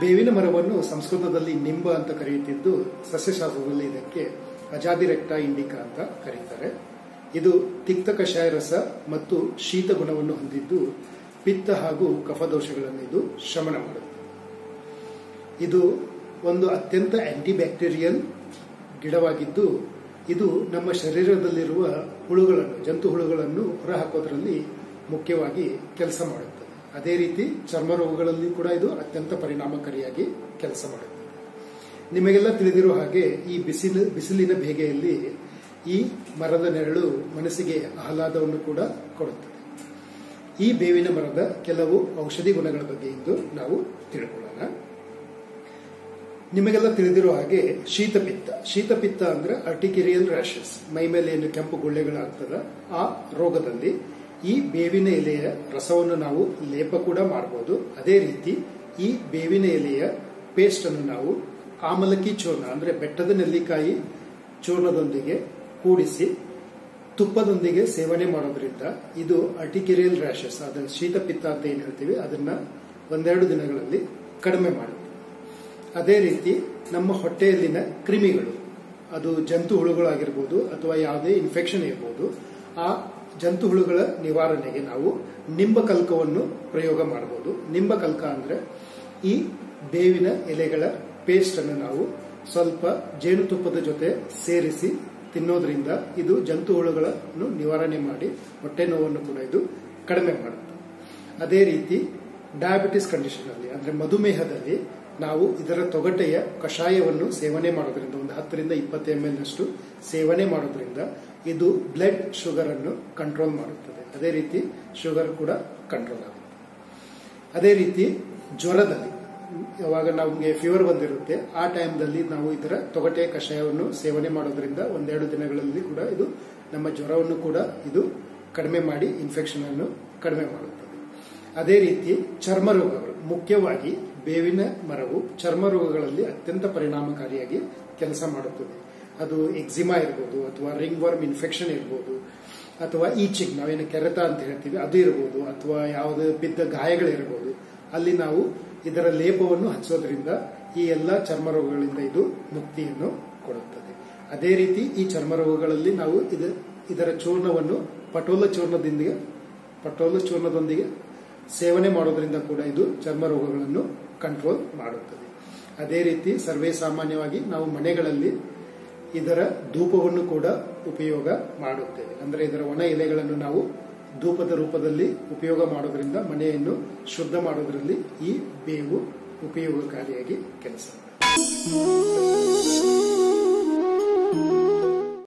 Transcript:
ಬೇವಿನ ಮರವನ್ನು ಸಂಸ್ಕೃತದಲ್ಲಿ ನಿಂಬ ಅಂತ ಕರೆಯುತ್ತಿದ್ದು, ಸಸ್ಯಶಾಸ್ತ್ರದಲ್ಲಿ ಇದಕ್ಕೆ ಅಜಾದಿರೆಕ್ಟ ಇಂಡಿಕಾ ಅಂತ ಕರೀತಾರೆ. ಇದು ತಿಕ್ತ ಕಷಾಯ ರಸ ಮತ್ತು ಶೀತ ಗುಣವನ್ನು ಹೊಂದಿದ್ದು, ಪಿತ್ತ ಹಾಗೂ ಕಫದೋಷಗಳನ್ನು ಇದು ಶಮನ ಮಾಡುತ್ತೆ. ಇದು ಒಂದು ಅತ್ಯಂತ ಆಂಟಿಬ್ಯಾಕ್ಟೀರಿಯಲ್ ಗಿಡವಾಗಿದ್ದು, ಇದು ನಮ್ಮ ಶರೀರದಲ್ಲಿರುವ ಹುಳುಗಳನ್ನು, ಜಂತು ಹುಳುಗಳನ್ನು ಹೊರಹಾಕೋದ್ರಲ್ಲಿ ಮುಖ್ಯವಾಗಿ ಕೆಲಸ ಮಾಡುತ್ತದೆ ಅದೇ ರೀತಿ ಚರ್ಮ ರೋಗಗಳಲ್ಲಿ ಕೂಡ ಇದು ಅತ್ಯಂತ ಪರಿಣಾಮಕಾರಿಯಾಗಿ ಕೆಲಸ ಮಾಡುತ್ತದೆ ನಿಮಗೆಲ್ಲ ತಿಳಿದಿರುವ ಹಾಗೆ ಈ ಬಿಸಿಲು, ಬಿಸಿಲಿನ ಬೇಗೆಯಲ್ಲಿ ಈ ಮರದ ನೆರಳು ಮನಸ್ಸಿಗೆ ಆಹ್ಲಾದವನ್ನು ಕೂಡ ಕೊಡುತ್ತದೆ ಈ ಬೇವಿನ ಮರದ ಕೆಲವು ಔಷಧಿ ಗುಣಗಳ ಬಗ್ಗೆ ಇಂದು ನಾವು ತಿಳ್ಕೊಳ್ಳೋಣ. ನಿಮಗೆಲ್ಲ ತಿಳಿದಿರೋ ಹಾಗೆ ಶೀತಪಿತ್ತ. ಶೀತಪಿತ್ತ ಅಂದ್ರೆ ಅರ್ಟಿಕೇರಿಯಲ್ ರ್ಯಾಷಸ್ ಮೈ ಮೇಲೆ ಏನು ಕೆಂಪು ಗುಳ್ಳೆಗಳಾಗ್ತದ ಆ ರೋಗದಲ್ಲಿ ಈ ಬೇವಿನ ಎಲೆಯ ರಸವನ್ನು ನಾವು ಲೇಪ ಕೂಡ ಮಾಡಬಹುದು ಅದೇ ರೀತಿ ಈ ಬೇವಿನ ಎಲೆಯ ಪೇಸ್ಟ್ ಅನ್ನು ನಾವು ಆಮಲಕ್ಕಿ ಚೂರ್ಣ, ಅಂದ್ರೆ ಬೆಟ್ಟದ ನೆಲ್ಲಿಕಾಯಿ ಚೂರ್ಣದೊಂದಿಗೆ ಕೂಡಿಸಿ ತುಪ್ಪದೊಂದಿಗೆ ಸೇವನೆ ಮಾಡೋದ್ರಿಂದ ಇದು ಅರ್ಟಿಕಿರಿಯಲ್ ರ್ಯಾಷಸ್ ಶೀತ ಪಿತ್ತ ಅಂತ ಏನ್ ಹೇಳ್ತೀವಿ, ಅದನ್ನ ಒಂದೆರಡು ದಿನಗಳಲ್ಲಿ ಕಡಿಮೆ ಮಾಡುತ್ತೆ. ಅದೇ ರೀತಿ ನಮ್ಮ ಹೊಟ್ಟೆಯಲ್ಲಿನ ಕ್ರಿಮಿಗಳು, ಅದು ಜಂತು ಹುಳುಗಳಾಗಿರ್ಬೋದು ಅಥವಾ ಯಾವುದೇ ಇನ್ಫೆಕ್ಷನ್ ಇರ್ಬೋದು, ಆ ಜಂತು ಹುಳುಗಳ ನಿವಾರಣೆಗೆ ನಾವು ನಿಂಬಕಲ್ಕವನ್ನು ಪ್ರಯೋಗ ಮಾಡಬಹುದು. ನಿಂಬಕಲ್ಕ ಅಂದ್ರೆ ಈ ಬೇವಿನ ಎಲೆಗಳ ಪೇಸ್ಟ್ ಅನ್ನು ನಾವು ಸ್ವಲ್ಪ ಜೇನುತುಪ್ಪದ ಜೊತೆ ಸೇರಿಸಿ ತಿನ್ನೋದ್ರಿಂದ ಇದು ಜಂತು ಹುಳುಗಳನ್ನು ನಿವಾರಣೆ ಮಾಡಿ ಹೊಟ್ಟೆ ನೋವನ್ನು ಕೂಡ ಇದು ಕಡಿಮೆ ಮಾಡುತ್ತೆ. ಅದೇ ರೀತಿ ಡಯಾಬಿಟಿಸ್ ಕಂಡೀಷನ್ ಅಲ್ಲಿ, ಅಂದ್ರೆ ಮಧುಮೇಹದಲ್ಲಿ ನಾವು ಇದರ ತೊಗಟೆಯ ಕಷಾಯವನ್ನು ಸೇವನೆ ಮಾಡೋದ್ರಿಂದ, ಒಂದು ಹತ್ತರಿಂದ ಇಪ್ಪತ್ತು ಎಂ ಎಲ್ ಅಷ್ಟು ಸೇವನೆ ಮಾಡೋದ್ರಿಂದ ಇದು ಬ್ಲಡ್ ಶುಗರ್ ಅನ್ನು ಕಂಟ್ರೋಲ್ ಮಾಡುತ್ತದೆ. ಅದೇ ರೀತಿ ಶುಗರ್ ಕೂಡ ಕಂಟ್ರೋಲ್ ಆಗುತ್ತೆ. ಅದೇ ರೀತಿ ಜ್ವರದಲ್ಲಿ, ಯಾವಾಗ ನಮಗೆ ಫೀವರ್ ಬಂದಿರುತ್ತೆ, ಆ ಟೈಮ್ದಲ್ಲಿ ನಾವು ಇದರ ತೊಗಟೆಯ ಕಷಾಯವನ್ನು ಸೇವನೆ ಮಾಡೋದ್ರಿಂದ ಒಂದೆರಡು ದಿನಗಳಲ್ಲಿ ಕೂಡ ಇದು ನಮ್ಮ ಜ್ವರವನ್ನು ಕೂಡ ಇದು ಕಡಿಮೆ ಮಾಡಿ ಇನ್ಫೆಕ್ಷನ್ ಅನ್ನು ಕಡಿಮೆ ಮಾಡುತ್ತದೆ. ಅದೇ ರೀತಿ ಚರ್ಮ ರೋಗಗಳು, ಮುಖ್ಯವಾಗಿ ಬೇವಿನ ಮರವು ಚರ್ಮ ರೋಗಗಳಲ್ಲಿ ಅತ್ಯಂತ ಪರಿಣಾಮಕಾರಿಯಾಗಿ ಕೆಲಸ ಮಾಡುತ್ತದೆ. ಅದು ಎಕ್ಸಿಮಾ ಇರ್ಬೋದು, ಅಥವಾ ರಿಂಗ್ ವರ್ಮ್ ಇನ್ಫೆಕ್ಷನ್ ಇರ್ಬೋದು, ಅಥವಾ ಈಚಿಂಗ್ ನಾವೇನು ಕೆರೆತ ಅಂತ ಹೇಳ್ತೀವಿ, ಅದು ಇರ್ಬೋದು, ಅಥವಾ ಯಾವುದೇ ಬಿದ್ದ ಗಾಯಗಳಿರ್ಬೋದು ಅಲ್ಲಿ ನಾವು ಇದರ ಲೇಪವನ್ನು ಹಚ್ಚೋದ್ರಿಂದ ಈ ಎಲ್ಲ ಚರ್ಮ ರೋಗಗಳಿಂದ ಇದು ಮುಕ್ತಿಯನ್ನು ಕೊಡುತ್ತದೆ. ಅದೇ ರೀತಿ ಈ ಚರ್ಮ ರೋಗಗಳಲ್ಲಿ ನಾವು ಇದರ ಚೂರ್ಣವನ್ನು ಪಟೋಲ ಚೂರ್ಣದೊಂದಿಗೆ ಪಟೋಲ ಚೂರ್ಣದೊಂದಿಗೆ ಸೇವನೆ ಮಾಡೋದ್ರಿಂದ ಕೂಡ ಇದು ಚರ್ಮ ರೋಗಗಳನ್ನು ಕಂಟ್ರೋಲ್ ಮಾಡುತ್ತದೆ. ಅದೇ ರೀತಿ ಸರ್ವೇ ಸಾಮಾನ್ಯವಾಗಿ ನಾವು ಮನೆಗಳಲ್ಲಿ ಇದರ ಧೂಪವನ್ನು ಕೂಡ ಉಪಯೋಗ ಮಾಡುತ್ತೇವೆ. ಅಂದರೆ ಇದರ ಒಣ ಎಲೆಗಳನ್ನು ನಾವು ಧೂಪದ ರೂಪದಲ್ಲಿ ಉಪಯೋಗ ಮಾಡೋದ್ರಿಂದ ಮನೆಯನ್ನು ಶುದ್ಧ ಮಾಡೋದ್ರಲ್ಲಿ ಈ ಬೇವು ಉಪಯೋಗಕಾರಿಯಾಗಿ ಕೆಲಸ